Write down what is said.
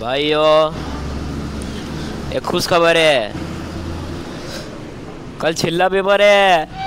भाइयों एक खुश खबर है। कल छिल्ला पेपर है।